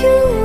you.